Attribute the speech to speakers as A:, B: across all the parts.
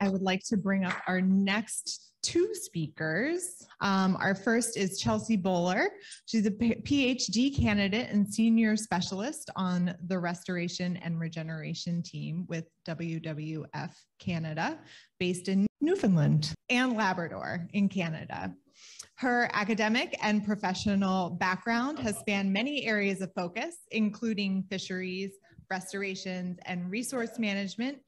A: I would like to bring up our next two speakers. Um, our first is Chelsea Boaler. She's a PhD candidate and senior specialist on the restoration and regeneration team with WWF Canada, based in Newfoundland and Labrador in Canada. Her academic and professional background has spanned many areas of focus, including fisheries, restorations, and resource management,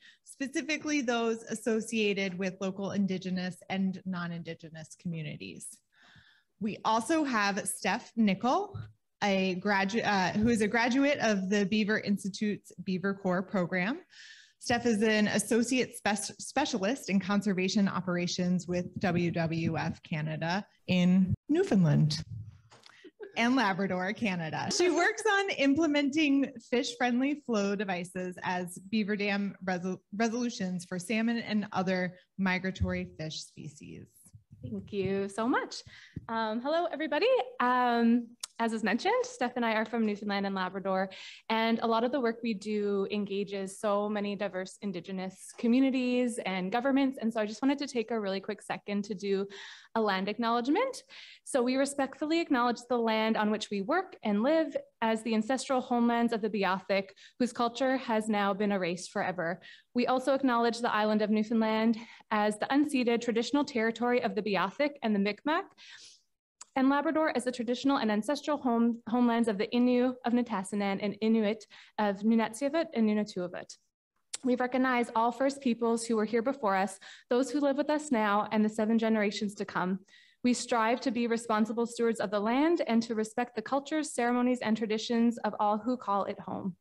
A: specifically those associated with local Indigenous and non-Indigenous communities. We also have Steph Nicholl, a uh, who is a graduate of the Beaver Institute's Beaver Corps program. Steph is an associate spe specialist in conservation operations with WWF Canada in Newfoundland and Labrador, Canada. She works on implementing fish friendly flow devices as beaver dam resol resolutions for salmon and other migratory fish species.
B: Thank you so much. Um, hello, everybody. Um, as was mentioned, Steph and I are from Newfoundland and Labrador, and a lot of the work we do engages so many diverse Indigenous communities and governments. And so I just wanted to take a really quick second to do a land acknowledgement. So we respectfully acknowledge the land on which we work and live as the ancestral homelands of the Beothuk, whose culture has now been erased forever. We also acknowledge the island of Newfoundland as the unceded traditional territory of the Beothuk and the Mi'kmaq, and Labrador as the traditional and ancestral home, homelands of the Innu of Nitassinan and Inuit of Nunatsiavut and NunatuKavut. We recognize all First Peoples who were here before us, those who live with us now, and the seven generations to come. We strive to be responsible stewards of the land and to respect the cultures, ceremonies, and traditions of all who call it home.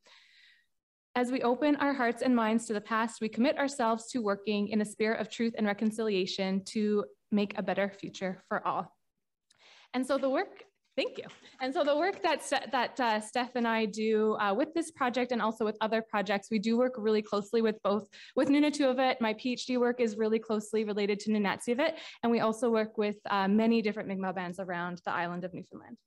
B: As we open our hearts and minds to the past, we commit ourselves to working in a spirit of truth and reconciliation to make a better future for all. And so the work, thank you. And so the work that, that uh, Steph and I do uh, with this project and also with other projects, we do work really closely with both, with NunatuKavut, my PhD work is really closely related to Nunatsiavut, and we also work with uh, many different Mi'kmaq bands around the island of Newfoundland.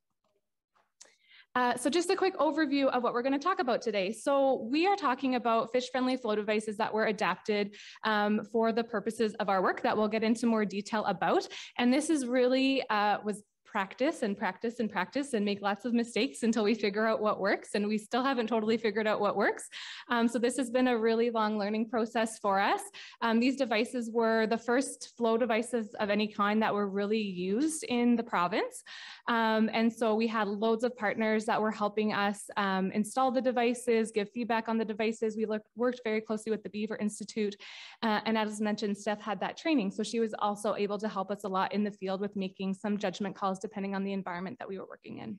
B: Uh, so just a quick overview of what we're going to talk about today. So we are talking about fish-friendly flow devices that were adapted um, for the purposes of our work that we'll get into more detail about. And this is really uh, was practice and practice and practice and make lots of mistakes until we figure out what works. And we still haven't totally figured out what works. Um, so this has been a really long learning process for us. Um, these devices were the first flow devices of any kind that were really used in the province. Um, and so we had loads of partners that were helping us um, install the devices, give feedback on the devices. We looked, worked very closely with the Beaver Institute. Uh, and as mentioned, Steph had that training. So she was also able to help us a lot in the field with making some judgment calls depending on the environment that we were working in.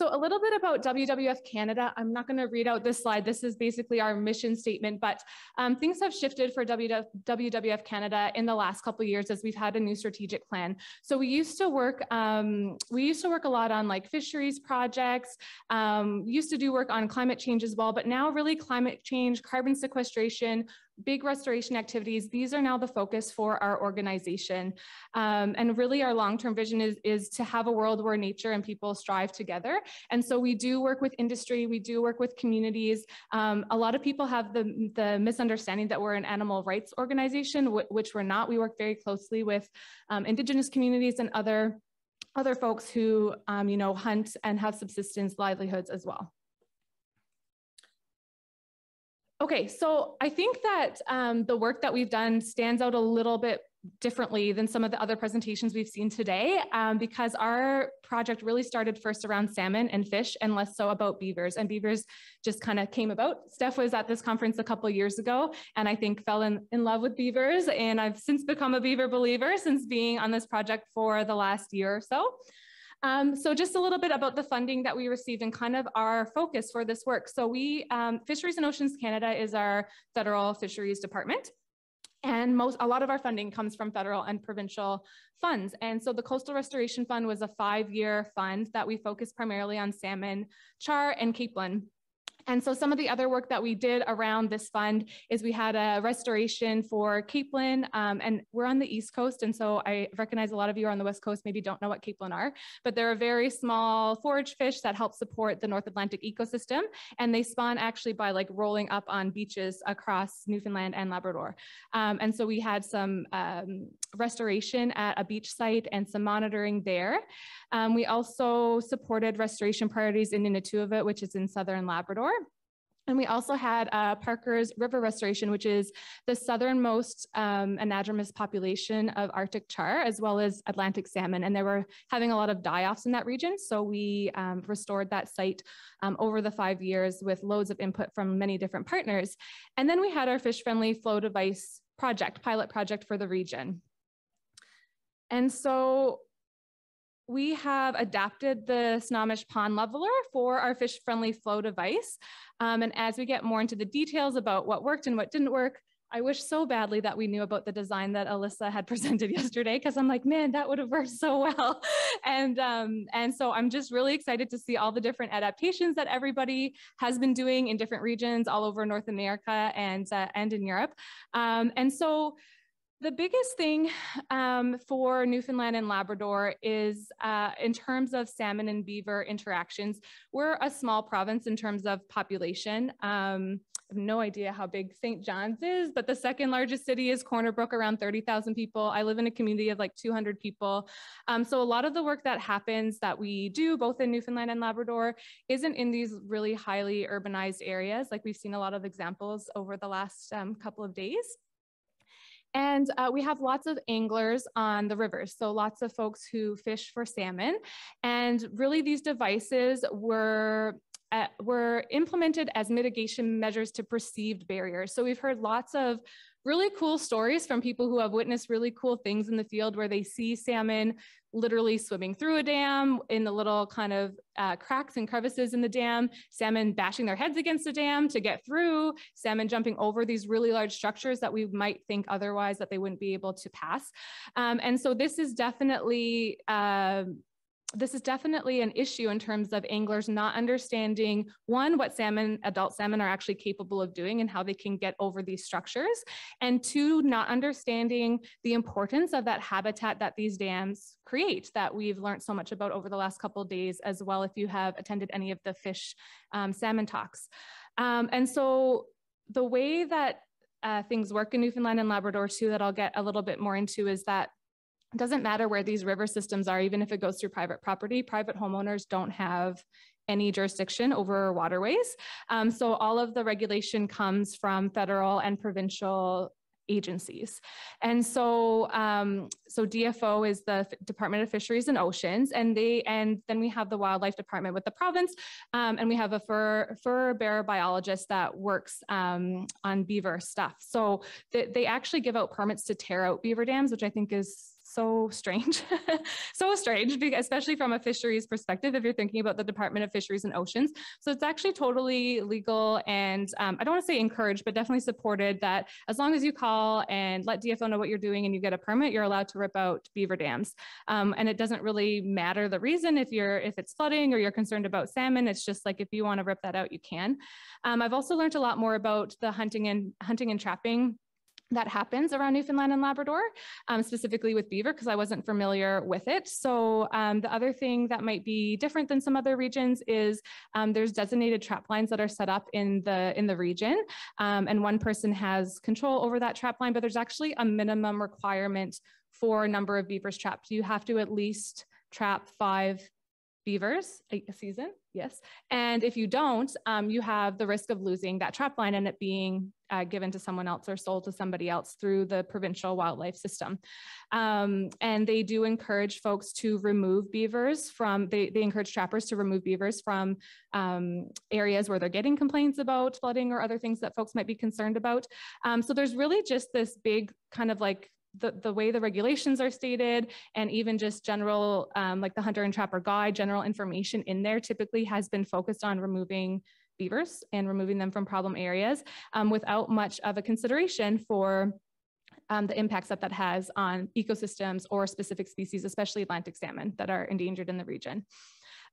B: So a little bit about WWF Canada. I'm not going to read out this slide. This is basically our mission statement, but um, things have shifted for WWF Canada in the last couple years as we've had a new strategic plan. So we used to work, um, we used to work a lot on like fisheries projects, um, used to do work on climate change as well, but now really climate change, carbon sequestration, big restoration activities, these are now the focus for our organization. Um, and really our long-term vision is, is to have a world where nature and people strive together. And so we do work with industry, we do work with communities. Um, a lot of people have the, the misunderstanding that we're an animal rights organization, which we're not. We work very closely with um, indigenous communities and other other folks who, um, you know, hunt and have subsistence livelihoods as well. Okay, so I think that um, the work that we've done stands out a little bit differently than some of the other presentations we've seen today um, because our project really started first around salmon and fish and less so about beavers and beavers just kind of came about. Steph was at this conference a couple years ago and I think fell in, in love with beavers and I've since become a beaver believer since being on this project for the last year or so. Um, so just a little bit about the funding that we received and kind of our focus for this work. So we, um, Fisheries and Oceans Canada is our federal fisheries department. And most, a lot of our funding comes from federal and provincial funds. And so the Coastal Restoration Fund was a five-year fund that we focused primarily on salmon, char, and capelin. And so some of the other work that we did around this fund is we had a restoration for capelin, um, and we're on the East Coast. And so I recognize a lot of you are on the West Coast, maybe don't know what capelin are, but they're a very small forage fish that help support the North Atlantic ecosystem. And they spawn actually by like rolling up on beaches across Newfoundland and Labrador. Um, and so we had some um, restoration at a beach site and some monitoring there. Um, we also supported restoration priorities in NunatuKavut, which is in Southern Labrador. And we also had uh, Parker's River Restoration, which is the southernmost um, anadromous population of Arctic char, as well as Atlantic salmon. And they were having a lot of die-offs in that region. So we um, restored that site um, over the five years with loads of input from many different partners. And then we had our fish-friendly flow device project, pilot project for the region. And so we have adapted the Snohomish Pond Leveler for our fish-friendly flow device. Um, and as we get more into the details about what worked and what didn't work, I wish so badly that we knew about the design that Alyssa had presented yesterday because I'm like, man, that would have worked so well. and um, and so I'm just really excited to see all the different adaptations that everybody has been doing in different regions all over North America and uh, and in Europe. Um, and so the biggest thing um, for Newfoundland and Labrador is uh, in terms of salmon and beaver interactions, we're a small province in terms of population. Um, I have no idea how big St. John's is, but the second largest city is Corner Brook, around 30,000 people. I live in a community of like 200 people. Um, so a lot of the work that happens that we do both in Newfoundland and Labrador isn't in these really highly urbanized areas. Like we've seen a lot of examples over the last um, couple of days. And uh, we have lots of anglers on the rivers. So lots of folks who fish for salmon. And really these devices were uh, were implemented as mitigation measures to perceived barriers. So we've heard lots of really cool stories from people who have witnessed really cool things in the field where they see salmon literally swimming through a dam in the little kind of uh, cracks and crevices in the dam, salmon bashing their heads against the dam to get through, salmon jumping over these really large structures that we might think otherwise that they wouldn't be able to pass. Um, and so this is definitely uh, this is definitely an issue in terms of anglers not understanding one what salmon adult salmon are actually capable of doing and how they can get over these structures and two not understanding the importance of that habitat that these dams create that we've learned so much about over the last couple days as well if you have attended any of the fish um, salmon talks. Um, and so the way that uh, things work in Newfoundland and Labrador too that I'll get a little bit more into is that it doesn't matter where these river systems are, even if it goes through private property, private homeowners don't have any jurisdiction over waterways. Um, so all of the regulation comes from federal and provincial agencies. And so, um, so DFO is the F Department of Fisheries and Oceans, and they, and then we have the Wildlife Department with the province, um, and we have a fur, fur bearer biologist that works um, on beaver stuff. So they, they actually give out permits to tear out beaver dams, which I think is so strange, so strange, especially from a fisheries perspective, if you're thinking about the Department of Fisheries and Oceans. So it's actually totally legal and um, I don't want to say encouraged, but definitely supported that as long as you call and let DFO know what you're doing and you get a permit, you're allowed to rip out beaver dams. Um, and it doesn't really matter the reason if you're, if it's flooding or you're concerned about salmon, it's just like, if you want to rip that out, you can. Um, I've also learned a lot more about the hunting and hunting and trapping that happens around Newfoundland and Labrador, um, specifically with beaver, because I wasn't familiar with it. So um, the other thing that might be different than some other regions is um, there's designated trap lines that are set up in the in the region, um, and one person has control over that trap line. But there's actually a minimum requirement for a number of beavers trapped. You have to at least trap five beavers a, season, yes. And if you don't, um, you have the risk of losing that trap line and it being uh, given to someone else or sold to somebody else through the provincial wildlife system. Um, and they do encourage folks to remove beavers from, they, they encourage trappers to remove beavers from um, areas where they're getting complaints about flooding or other things that folks might be concerned about. Um, so there's really just this big kind of like the, the way the regulations are stated and even just general, um, like the hunter and trapper guide, general information in there typically has been focused on removing beavers and removing them from problem areas um, without much of a consideration for um, the impacts that that has on ecosystems or specific species, especially Atlantic salmon that are endangered in the region.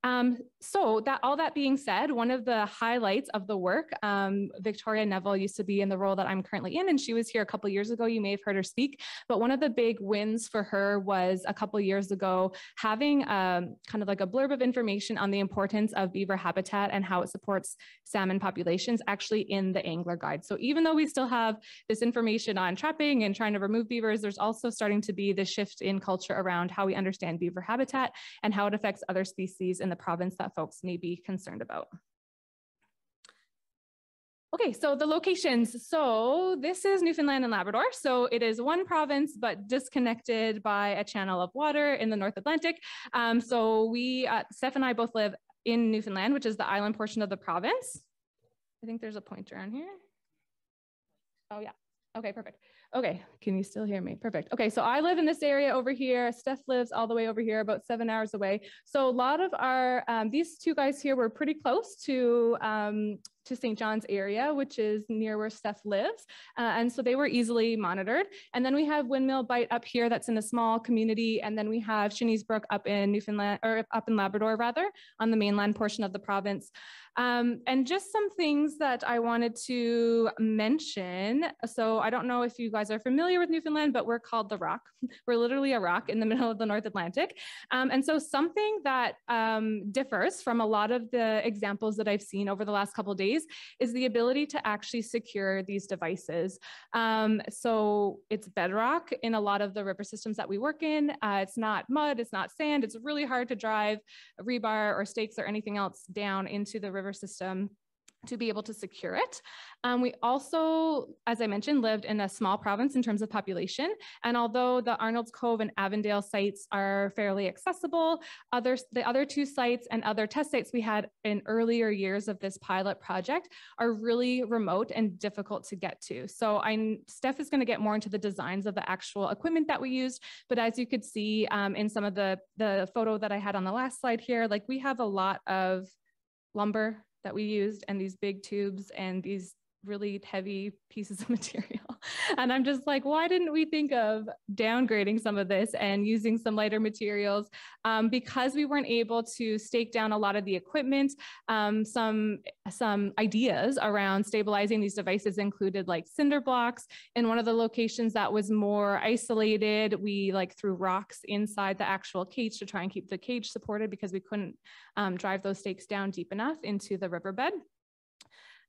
B: Um, so that all that being said, one of the highlights of the work, um, Victoria Neville used to be in the role that I'm currently in, and she was here a couple years ago. You may have heard her speak, but one of the big wins for her was a couple years ago having um, kind of like a blurb of information on the importance of beaver habitat and how it supports salmon populations actually in the angler guide. So even though we still have this information on trapping and trying to remove beavers, there's also starting to be the shift in culture around how we understand beaver habitat and how it affects other species in the province that folks may be concerned about. Okay, so the locations. So this is Newfoundland and Labrador. So it is one province, but disconnected by a channel of water in the North Atlantic. Um, so we, uh, Steph and I both live in Newfoundland, which is the island portion of the province. I think there's a pointer on here. Oh yeah, okay, perfect. Okay, can you still hear me? Perfect. Okay, so I live in this area over here. Steph lives all the way over here, about seven hours away. So a lot of our, um, these two guys here were pretty close to um, to St. John's area, which is near where Steph lives. Uh, and so they were easily monitored. And then we have Windmill Bight up here that's in a small community. And then we have Shinny's Brook up in Newfoundland, or up in Labrador rather, on the mainland portion of the province. Um, and just some things that I wanted to mention. So I don't know if you guys are familiar with Newfoundland, but we're called the Rock. we're literally a rock in the middle of the North Atlantic. Um, and so something that um, differs from a lot of the examples that I've seen over the last couple days is the ability to actually secure these devices. Um, so it's bedrock in a lot of the river systems that we work in. Uh, it's not mud, it's not sand. It's really hard to drive rebar or stakes or anything else down into the river system to be able to secure it. Um, we also, as I mentioned, lived in a small province in terms of population. And although the Arnold's Cove and Avondale sites are fairly accessible, others, the other two sites and other test sites we had in earlier years of this pilot project are really remote and difficult to get to. So I'm, Steph is gonna get more into the designs of the actual equipment that we used. But as you could see um, in some of the, the photo that I had on the last slide here, like we have a lot of lumber that we used and these big tubes and these really heavy pieces of material. And I'm just like, why didn't we think of downgrading some of this and using some lighter materials? Um, because we weren't able to stake down a lot of the equipment, um, some, some ideas around stabilizing these devices included like cinder blocks. In one of the locations that was more isolated, we like threw rocks inside the actual cage to try and keep the cage supported because we couldn't um, drive those stakes down deep enough into the riverbed.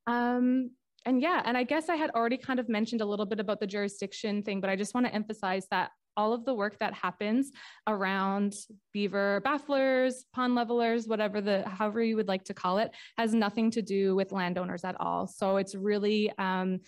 B: Um, and yeah, and I guess I had already kind of mentioned a little bit about the jurisdiction thing, but I just want to emphasize that all of the work that happens around beaver bafflers, pond levelers, whatever the, however you would like to call it, has nothing to do with landowners at all. So it's really, um,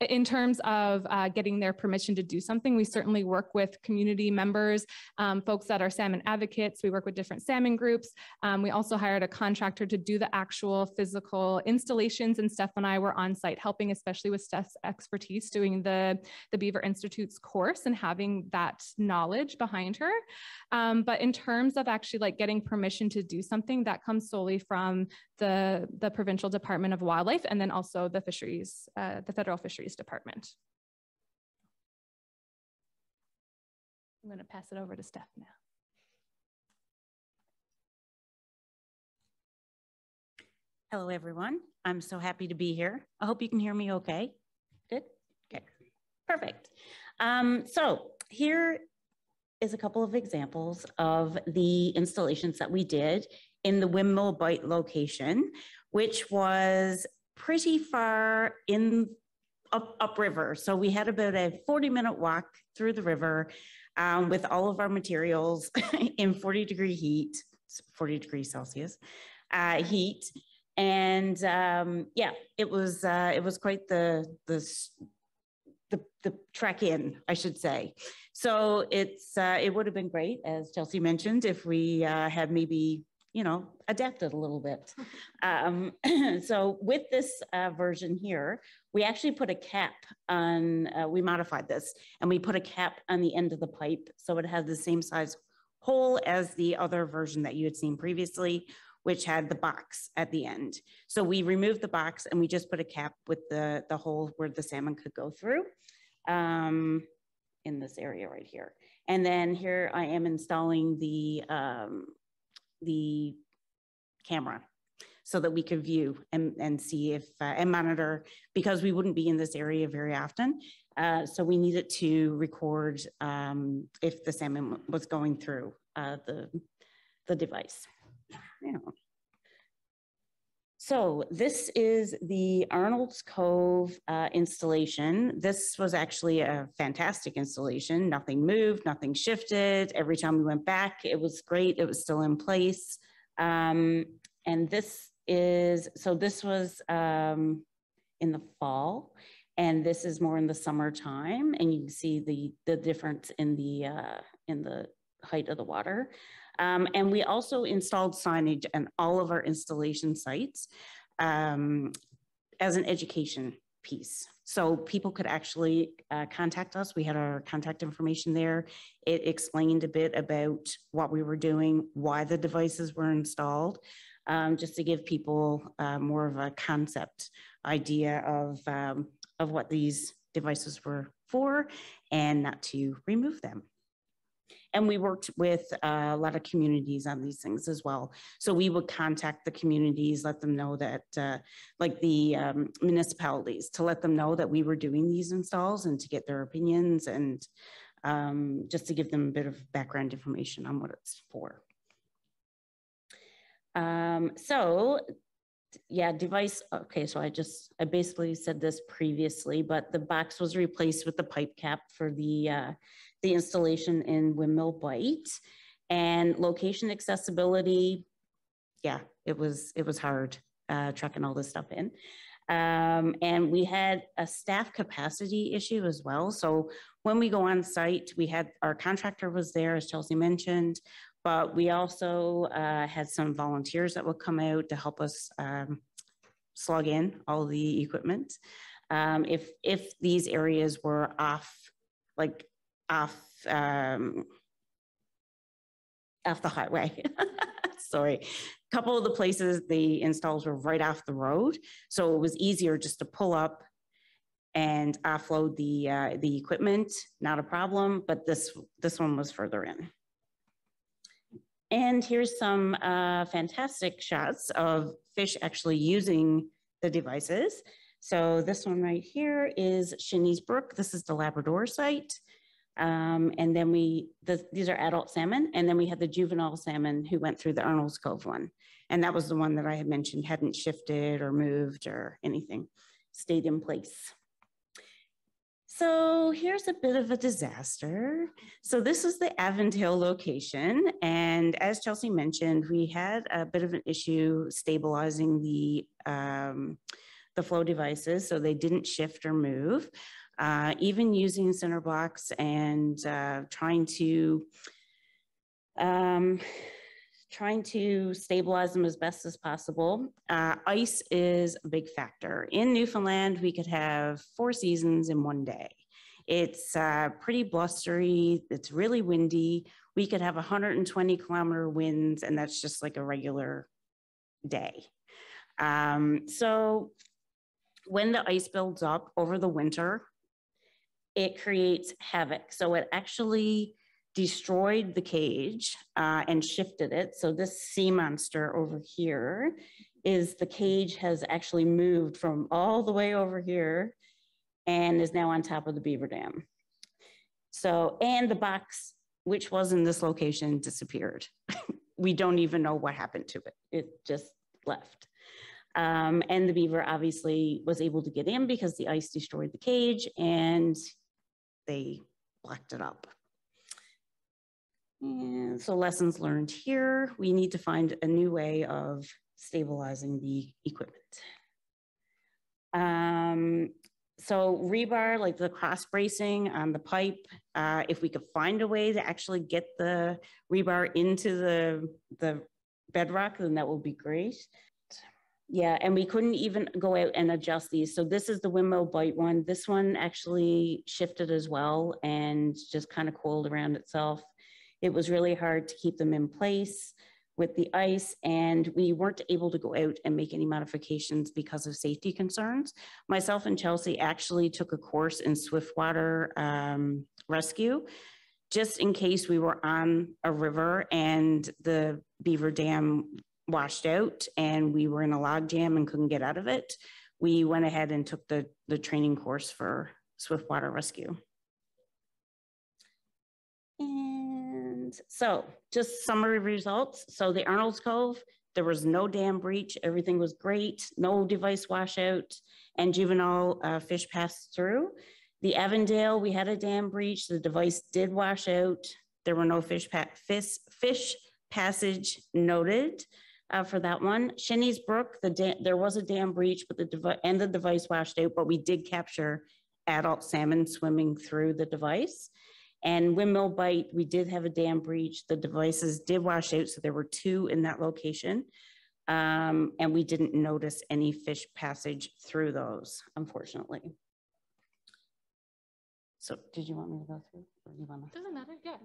B: in terms of uh, getting their permission to do something, we certainly work with community members, um, folks that are salmon advocates. We work with different salmon groups. Um, we also hired a contractor to do the actual physical installations, and Steph and I were on site helping, especially with Steph's expertise doing the, the Beaver Institute's course and having that knowledge behind her. Um, but in terms of actually like getting permission to do something, that comes solely from the, the Provincial Department of Wildlife and then also the fisheries, uh, the Federal Fisheries Department. I'm going to pass it over to Steph now.
C: Hello, everyone. I'm so happy to be here. I hope you can hear me okay. Good? Okay, perfect. Um, so here is a couple of examples of the installations that we did in the Windmill Bight location, which was pretty far in up, upriver. So we had about a 40 minute walk through the river um, with all of our materials in 40 degree heat, 40 degrees Celsius uh, heat. And um, yeah, it was uh, it was quite the the the, the trek in, I should say. So it's uh, it would have been great, as Chelsea mentioned, if we uh, had maybe you know adapted a little bit. Um, so with this uh, version here, we actually put a cap on. Uh, we modified this, and we put a cap on the end of the pipe, so it has the same size hole as the other version that you had seen previously, which had the box at the end. So we removed the box and we just put a cap with the the hole where the salmon could go through. Um, in this area right here. And then here I am installing the, um, the camera so that we could view and, and see if, uh, and monitor, because we wouldn't be in this area very often. Uh, so we needed to record um, if the salmon was going through uh, the, the device. Yeah. So this is the Arnold's Cove uh, installation. This was actually a fantastic installation. Nothing moved, nothing shifted. Every time we went back, it was great. It was still in place. Um, and this is, so this was um, in the fall and this is more in the summertime and you can see the, the difference in the, uh, in the height of the water. Um, and we also installed signage on all of our installation sites um, as an education piece. So people could actually uh, contact us. We had our contact information there. It explained a bit about what we were doing, why the devices were installed, um, just to give people uh, more of a concept idea of, um, of what these devices were for and not to remove them. And we worked with uh, a lot of communities on these things as well. So we would contact the communities, let them know that, uh, like the um, municipalities, to let them know that we were doing these installs and to get their opinions and um, just to give them a bit of background information on what it's for. Um, so yeah, device, okay, so I just, I basically said this previously, but the box was replaced with the pipe cap for the, uh, the installation in Windmill Bight. And location accessibility, yeah, it was, it was hard uh, trucking all this stuff in. Um, and we had a staff capacity issue as well. So when we go on site, we had our contractor was there, as Chelsea mentioned but we also uh, had some volunteers that would come out to help us um, slug in all the equipment. Um, if, if these areas were off, like off, um, off the highway, sorry, a couple of the places the installs were right off the road. So it was easier just to pull up and offload the, uh, the equipment, not a problem, but this, this one was further in. And here's some uh, fantastic shots of fish actually using the devices. So this one right here is Shinny's Brook. This is the Labrador site. Um, and then we, the, these are adult salmon. And then we had the juvenile salmon who went through the Arnold's Cove one. And that was the one that I had mentioned hadn't shifted or moved or anything, stayed in place. So here's a bit of a disaster. So this is the Avondale location. And as Chelsea mentioned, we had a bit of an issue stabilizing the, um, the flow devices so they didn't shift or move. Uh, even using cinder blocks and uh, trying to um, trying to stabilize them as best as possible. Uh, ice is a big factor. In Newfoundland, we could have four seasons in one day. It's uh, pretty blustery, it's really windy. We could have 120 kilometer winds, and that's just like a regular day. Um, so when the ice builds up over the winter, it creates havoc. So it actually destroyed the cage uh, and shifted it. So this sea monster over here is the cage has actually moved from all the way over here and is now on top of the beaver dam. So, and the box, which was in this location, disappeared. we don't even know what happened to it. It just left. Um, and the beaver obviously was able to get in because the ice destroyed the cage and they blacked it up. And so lessons learned here, we need to find a new way of stabilizing the equipment. Um, so rebar, like the cross bracing on the pipe, uh, if we could find a way to actually get the rebar into the, the bedrock, then that would be great. Yeah, and we couldn't even go out and adjust these. So this is the Windmill Bight one. This one actually shifted as well and just kind of coiled around itself. It was really hard to keep them in place with the ice and we weren't able to go out and make any modifications because of safety concerns. Myself and Chelsea actually took a course in swiftwater um, rescue just in case we were on a river and the beaver dam washed out and we were in a log jam and couldn't get out of it, we went ahead and took the, the training course for swift water rescue. And so just summary results. So the Arnold's Cove, there was no dam breach. Everything was great. No device washout and juvenile uh, fish passed through. The Avondale, we had a dam breach. The device did wash out. There were no fish, fish, fish passage noted uh, for that one. Shinny's Brook, the there was a dam breach, but the and the device washed out, but we did capture adult salmon swimming through the device. And Windmill Bight, we did have a dam breach. The devices did wash out, so there were two in that location. Um, and we didn't notice any fish passage through those, unfortunately. So did you want me to go through? Or you want
B: to? Doesn't matter, yeah.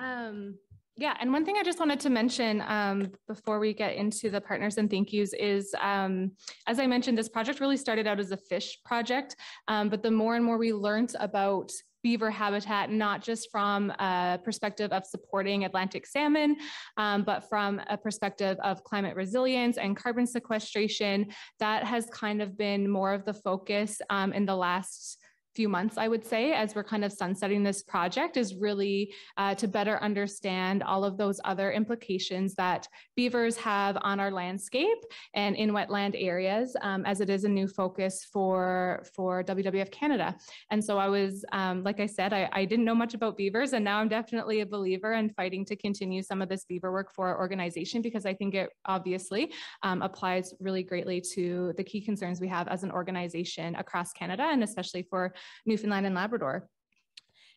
B: Um, yeah, and one thing I just wanted to mention um, before we get into the partners and thank yous is, um, as I mentioned, this project really started out as a fish project, um, but the more and more we learned about beaver habitat, not just from a perspective of supporting Atlantic salmon, um, but from a perspective of climate resilience and carbon sequestration, that has kind of been more of the focus um, in the last few months, I would say, as we're kind of sunsetting this project, is really uh, to better understand all of those other implications that beavers have on our landscape and in wetland areas, um, as it is a new focus for, for WWF Canada. And so I was, um, like I said, I, I, didn't know much about beavers, and now I'm definitely a believer in fighting to continue some of this beaver work for our organization because I think it obviously um, applies really greatly to the key concerns we have as an organization across Canada and especially for Newfoundland and Labrador.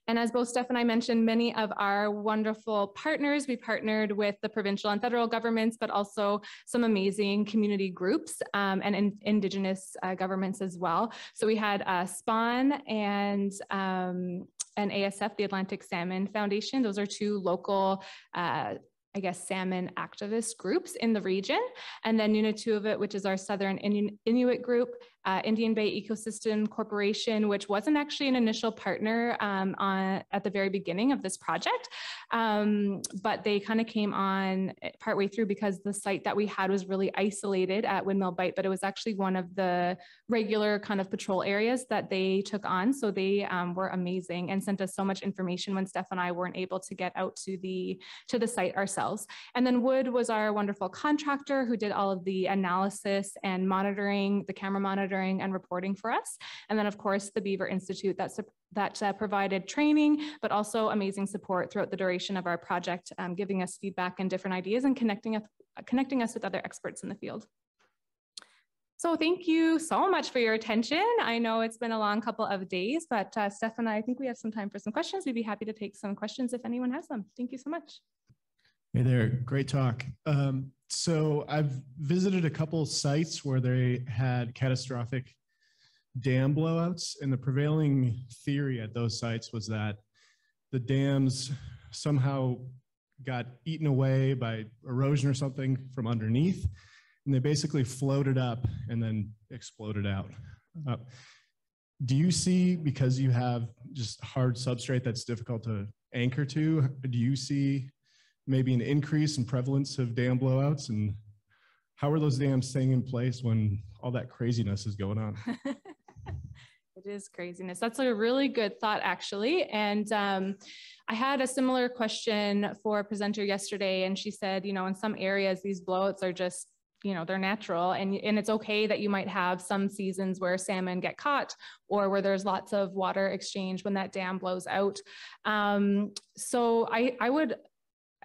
B: And as both Steph and I mentioned, many of our wonderful partners, we partnered with the provincial and federal governments, but also some amazing community groups um, and in, Indigenous uh, governments as well. So we had uh, SPAWN and um, and ASF, the Atlantic Salmon Foundation. Those are two local uh, I guess, salmon activist groups in the region. And then NunatuKavut, which is our Southern Inuit group, uh, Indian Bay Ecosystem Corporation, which wasn't actually an initial partner um, on, at the very beginning of this project, um, but they kind of came on partway through because the site that we had was really isolated at Windmill Bight, but it was actually one of the regular kind of patrol areas that they took on. So they um, were amazing and sent us so much information when Steph and I weren't able to get out to the to the site ourselves. And then Wood was our wonderful contractor who did all of the analysis and monitoring, the camera monitoring monitoring and reporting for us. And then of course, the Beaver Institute that, that uh, provided training, but also amazing support throughout the duration of our project, um, giving us feedback and different ideas and connecting us, connecting us with other experts in the field. So thank you so much for your attention. I know it's been a long couple of days, but uh, Steph and I, I think we have some time for some questions. We'd be happy to take some questions if anyone has them. Thank you so much.
D: Hey there, great talk. Um, so I've visited a couple sites where they had catastrophic dam blowouts, and the prevailing theory at those sites was that the dams somehow got eaten away by erosion or something from underneath, and they basically floated up and then exploded out. Uh, do you see, because you have just hard substrate that's difficult to anchor to, do you see maybe an increase in prevalence of dam blowouts and how are those dams staying in place when all that craziness is going on?
B: it is craziness. That's a really good thought, actually. And um, I had a similar question for a presenter yesterday, and she said, you know, in some areas, these blowouts are just you know they're natural and and it's okay that you might have some seasons where salmon get caught or where there's lots of water exchange when that dam blows out um, so i i would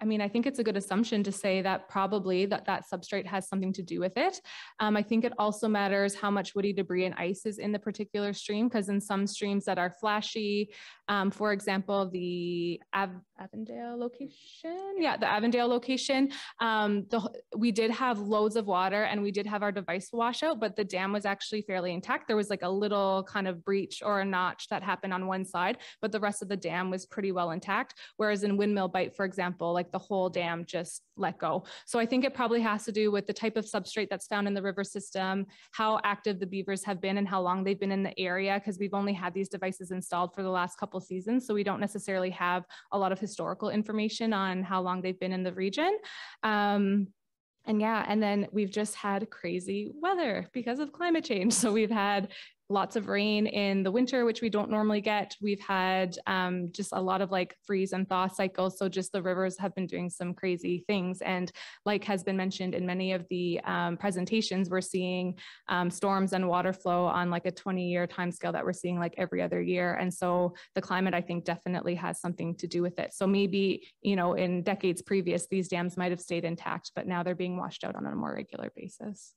B: I mean, I think it's a good assumption to say that probably that that substrate has something to do with it. Um, I think it also matters how much woody debris and ice is in the particular stream, because in some streams that are flashy, um, for example, the Av Avondale location, yeah, the Avondale location, um, the, we did have loads of water and we did have our device washout, but the dam was actually fairly intact. There was like a little kind of breach or a notch that happened on one side, but the rest of the dam was pretty well intact. Whereas in Windmill Bight, for example, like the whole dam just let go. So I think it probably has to do with the type of substrate that's found in the river system, how active the beavers have been and how long they've been in the area, because we've only had these devices installed for the last couple seasons. So we don't necessarily have a lot of historical information on how long they've been in the region. Um, and yeah, and then we've just had crazy weather because of climate change. So we've had lots of rain in the winter, which we don't normally get. We've had um, just a lot of like freeze and thaw cycles. So just the rivers have been doing some crazy things. And like has been mentioned in many of the um, presentations, we're seeing um, storms and water flow on like a 20 year timescale that we're seeing like every other year. And so the climate, I think, definitely has something to do with it. So maybe, you know, in decades previous, these dams might have stayed intact, but now they're being washed out on a more regular basis.